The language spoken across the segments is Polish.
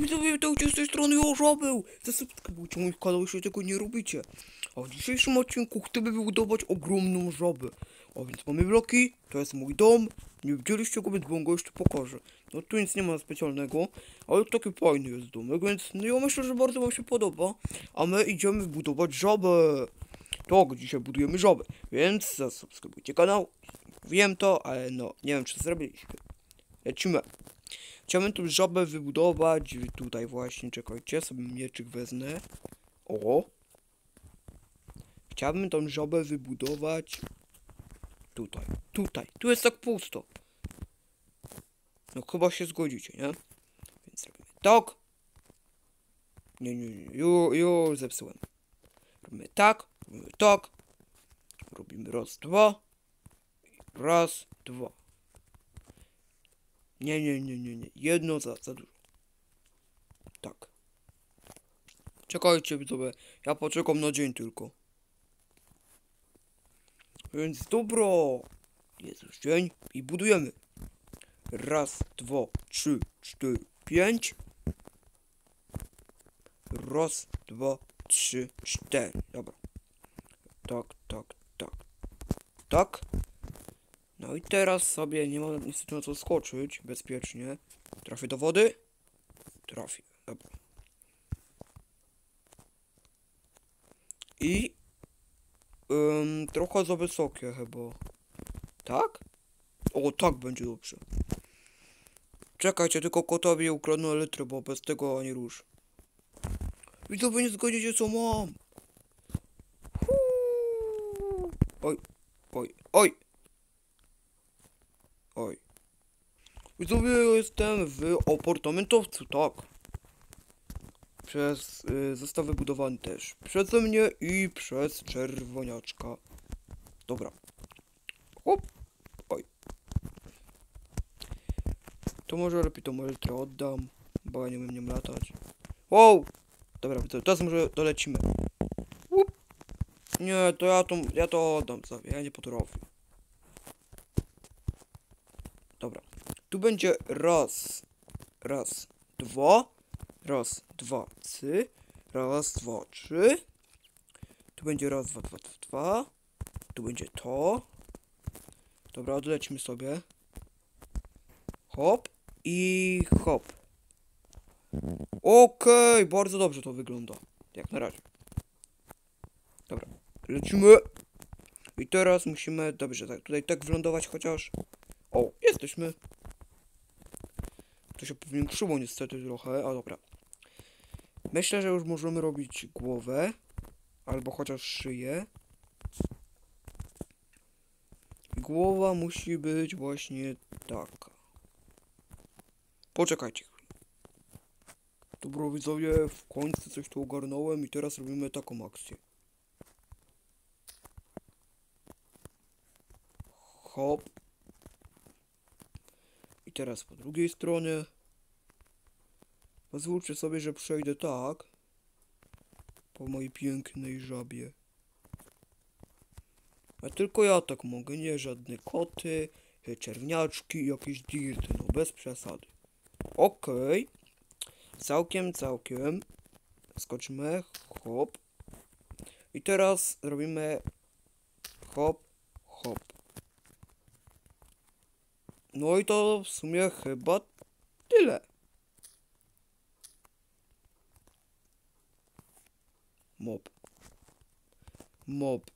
Widzowie, witajcie z tej strony Orzeł. Zasubskrybujcie mój kanał, jeśli tego nie robicie. A w dzisiejszym odcinku chcemy wybudować ogromną żabę. A więc mamy bloki, to jest mój dom. Nie widzieliście go, więc wam go jeszcze pokażę. No tu nic nie ma specjalnego, ale taki fajny jest domek, więc no ja myślę, że bardzo wam się podoba. A my idziemy budować żabę. Tak, dzisiaj budujemy żabę, więc zasubskrybujcie kanał. Wiem to, ale no, nie wiem czy to zrobiliśmy. Lecimy. Chciałbym tu żabę wybudować. Tutaj właśnie, czekajcie, sobie mieczyk wezmę. O! Chciałbym tą żabę wybudować. Tutaj, tutaj. Tu jest tak pusto. No chyba się zgodzicie, nie? Więc robimy tak. Nie, nie, nie, już, już zepsułem. Robimy tak, robimy tak. Robimy raz, dwa. Raz, dwa. Nie, nie, nie, nie, nie. Jedno za, za dużo. Tak. Czekajcie widzowie, ja poczekam na dzień tylko. Więc dobro. Jest już dzień i budujemy. Raz, dwa, trzy, cztery, pięć. Raz, dwa, trzy, cztery. Dobra. Tak, tak, tak. Tak. No i teraz sobie nie mam niestety na co skoczyć bezpiecznie. Trafię do wody? Trafię, dobra. I ym, trochę za wysokie chyba. Tak? O, tak będzie dobrze. Czekajcie, tylko kotowi ukradnę elytrę, bo bez tego ani rusz. Widzowie, nie zgodzicie co mam. Oj, oj, oj. Oj. Widzowie, jestem w apartamentowcu, tak. Przez, y, został wybudowany też przeze mnie i przez czerwoniaczka. Dobra. Hop. Oj. To może lepiej tą elektrę oddam, bo ja nie umiem nią latać. Wow! Dobra, to teraz może dolecimy. Łup. Nie, to ja to, ja to oddam sobie, ja nie potrafię. Dobra. Tu będzie raz, raz, dwa, raz, dwa, trzy, raz, dwa, trzy. Tu będzie raz, dwa, dwa, dwa. Tu będzie to. Dobra, odlecimy sobie. Hop i hop. Okej, bardzo dobrze to wygląda. Jak na razie. Dobra, lecimy. I teraz musimy, dobrze, tak, tutaj tak wylądować chociaż. O, jesteśmy. To się powiększyło niestety trochę, a dobra. Myślę, że już możemy robić głowę. Albo chociaż szyję. Głowa musi być właśnie taka. Poczekajcie. Dobra widzowie, w końcu coś tu ogarnąłem i teraz robimy taką akcję. Hop. I teraz po drugiej stronie. Pozwólcie sobie, że przejdę tak. Po mojej pięknej żabie. A tylko ja tak mogę, nie żadne koty, czerwniaczki i jakieś dirty, no bez przesady. Okej. Całkiem, całkiem. Skoczmy, hop. I teraz robimy hop, hop. No i to w sumie chyba tyle. Mob. Mob.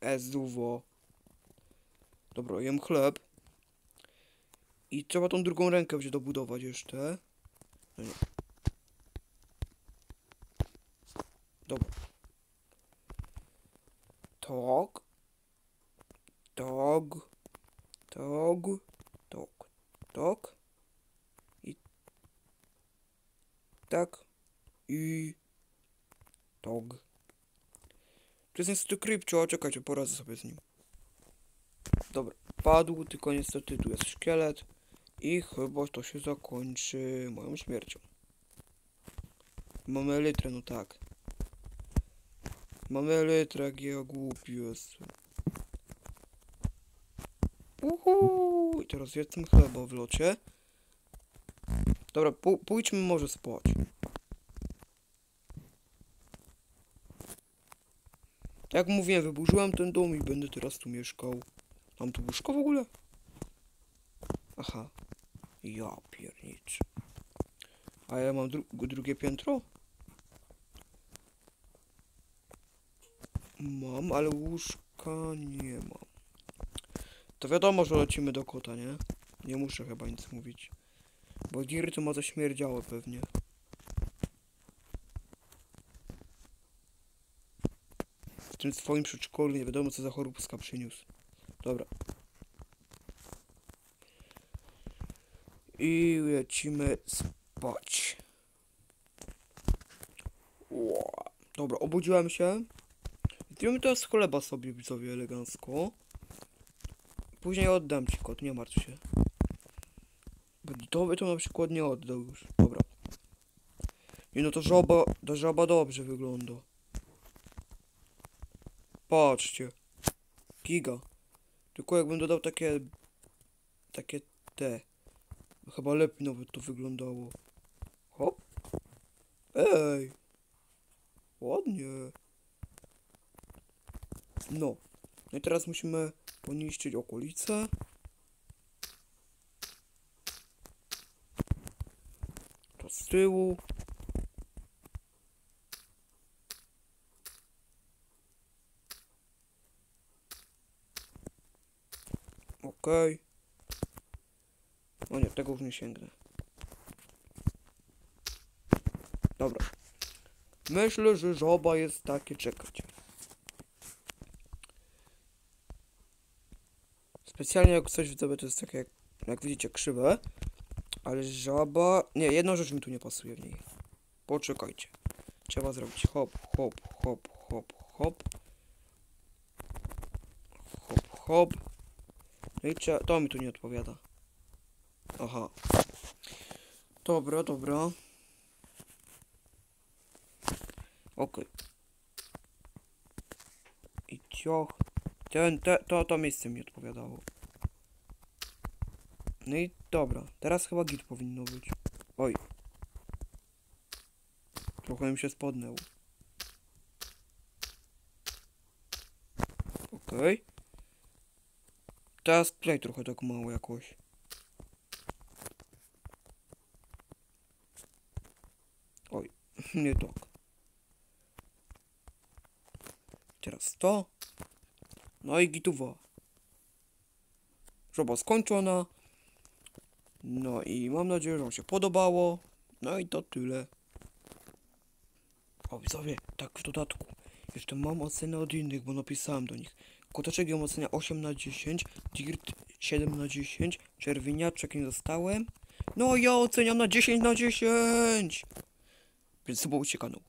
Ezuwo. Dobra, jem chleb. I trzeba tą drugą rękę wziąć dobudować jeszcze. No nie. Dobra. Tak. Tak. Tak. Tak. Tak. I tak. I tak. To jest niestety krypcio, czekajcie, poradzę sobie z nim. Dobra, padł, tylko niestety tu jest szkielet. I chyba to się zakończy moją śmiercią. Mamy litrę, no tak. Mamy litrę, jak ja głupi jestem. Uhu! I teraz jestem chleba w locie. Dobra, pó- pójdźmy może spać. Jak mówiłem, wyburzyłem ten dom i będę teraz tu mieszkał. Mam tu łóżko w ogóle? Aha. Ja pierniczę. A ja mam dru drugie piętro? Mam, ale łóżka nie mam. To wiadomo, że lecimy do kota, nie? Nie muszę chyba nic mówić. Bo diry to ma zaśmierdziałe pewnie. W tym swoim przedszkolu nie wiadomo co za choróbska przyniósł. Dobra. I lecimy spać. Dobra, obudziłem się. Zjemy teraz chleba sobie widzowie elegancko. Później oddam ci kot, nie martw się. Tobie to na przykład nie oddał już. Dobra. Nie no to żaba, ta żaba dobrze wygląda. Patrzcie. Giga. Tylko jakbym dodał takie... Takie te. Chyba lepiej nawet to wyglądało. Hop. Ej. Ładnie. No. No i teraz musimy poniszczyć okolice. To z tyłu. Okej. O nie, tego już nie sięgnę. Dobra. Myślę, że żoba jest takie czekać. Specjalnie jak coś widzowie to jest takie jak, jak widzicie krzywe. Ale żaba... Nie, jedna rzecz mi tu nie pasuje w niej. Poczekajcie. Trzeba zrobić hop, hop, hop, hop, hop. Hop, hop. No i trzeba... To mi tu nie odpowiada. Aha. Dobra, dobra. Okej. I cioch. Ten, te, to, to miejsce mi odpowiadało. No i dobra. Teraz chyba git powinno być. Oj. Trochę mi się spodnęło. Okej. Teraz tutaj trochę tak mało jakoś. Oj, nie tak. Teraz to. No i gituwa. Żoba skończona. No i mam nadzieję, że wam się podobało. No i to tyle. O tak w dodatku. Jeszcze mam ocenę od innych, bo napisałem do nich. Koteczek ją ocenia 8 na 10, Dirt 7 na 10, Czerwiniaczek nie dostałem. No ja oceniam na 10 na 10! Więc subujcie kanał.